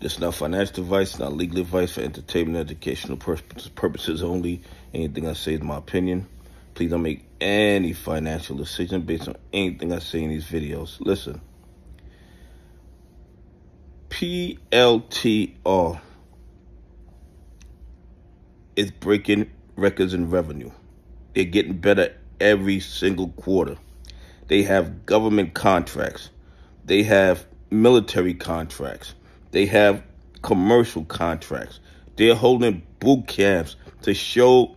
This is not financial advice, not legal advice for entertainment, educational purposes only. Anything I say is my opinion. Please don't make any financial decision based on anything I say in these videos. Listen. PLTR is breaking records in revenue. They're getting better every single quarter. They have government contracts. They have military contracts. They have commercial contracts. They're holding boot camps to show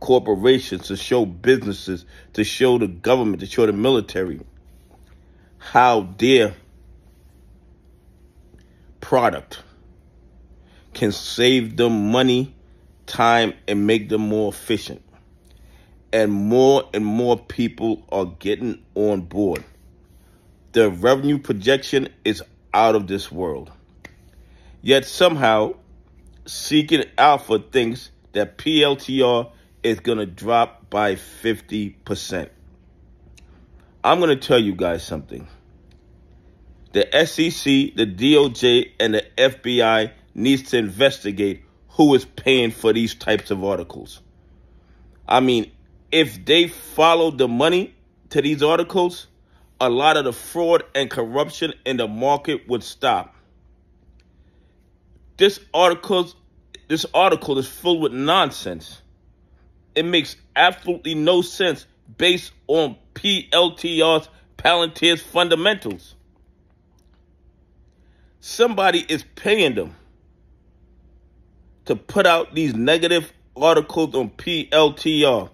corporations, to show businesses, to show the government, to show the military how their product can save them money, time, and make them more efficient. And more and more people are getting on board. The revenue projection is out of this world. Yet somehow, Seeking Alpha thinks that PLTR is going to drop by 50%. I'm going to tell you guys something. The SEC, the DOJ, and the FBI needs to investigate who is paying for these types of articles. I mean, if they follow the money to these articles, a lot of the fraud and corruption in the market would stop. This article, this article is filled with nonsense. It makes absolutely no sense based on PLTR's Palantir's fundamentals. Somebody is paying them to put out these negative articles on PLTR.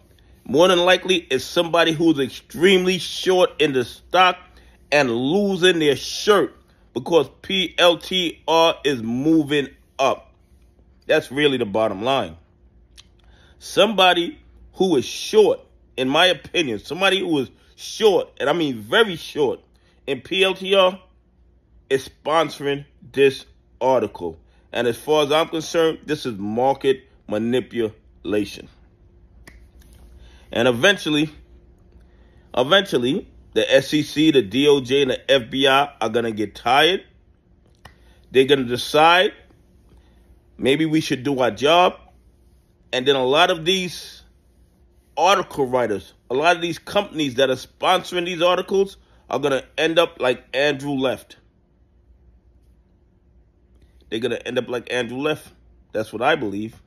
More than likely, it's somebody who's extremely short in the stock and losing their shirt because PLTR is moving up. That's really the bottom line. Somebody who is short, in my opinion, somebody who is short, and I mean very short, in PLTR is sponsoring this article. And as far as I'm concerned, this is market manipulation. And eventually, eventually, the SEC, the DOJ, and the FBI are going to get tired. They're going to decide maybe we should do our job. And then a lot of these article writers, a lot of these companies that are sponsoring these articles are going to end up like Andrew Left. They're going to end up like Andrew Left. That's what I believe.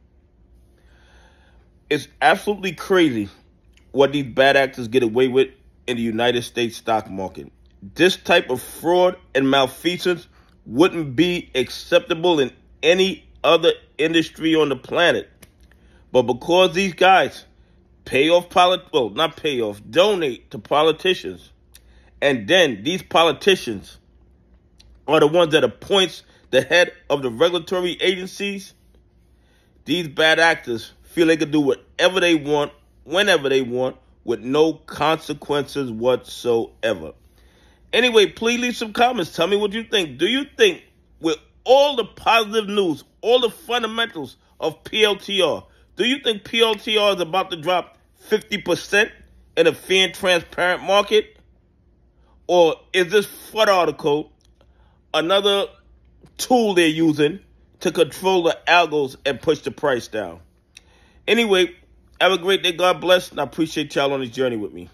It's absolutely crazy what these bad actors get away with in the United States stock market. This type of fraud and malfeasance wouldn't be acceptable in any other industry on the planet. But because these guys pay off polit well, not pay off, donate to politicians, and then these politicians are the ones that appoints the head of the regulatory agencies, these bad actors feel they can do whatever they want whenever they want with no consequences whatsoever. Anyway, please leave some comments. Tell me what you think. Do you think with all the positive news, all the fundamentals of PLTR, do you think PLTR is about to drop 50% in a fair and transparent market? Or is this FUD article another tool they're using to control the algos and push the price down? Anyway, have a great day. God bless. And I appreciate y'all on this journey with me.